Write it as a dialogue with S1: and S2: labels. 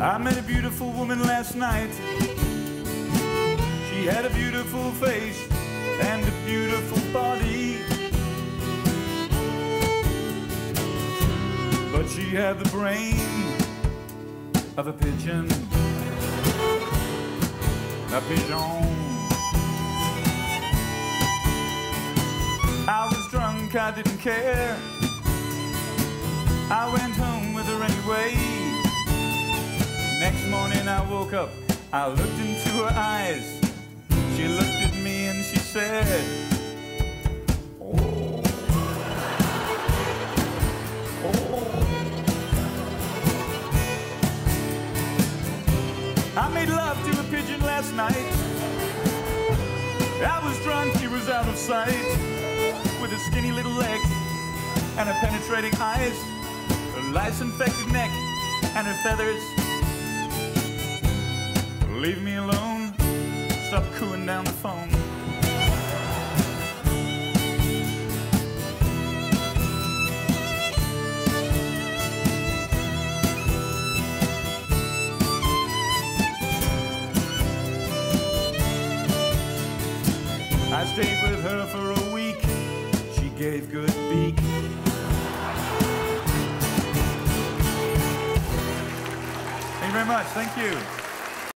S1: I met a beautiful woman last night. She had a beautiful face and a beautiful body. But she had the brain of a pigeon. A pigeon. I was drunk, I didn't care. I went home with her anyway. Morning I woke up, I looked into her eyes. She looked at me and she said, Oh. I made love to a pigeon last night. I was drunk, he was out of sight. With his skinny little legs and her penetrating eyes, her lice infected neck and her feathers. Leave me alone, stop cooing down the phone. I stayed with her for a week. She gave good beak. Thank you very much. Thank you.